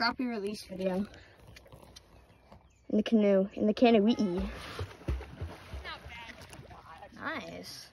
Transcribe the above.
crappie release video. In the canoe, in the canoe. Nice.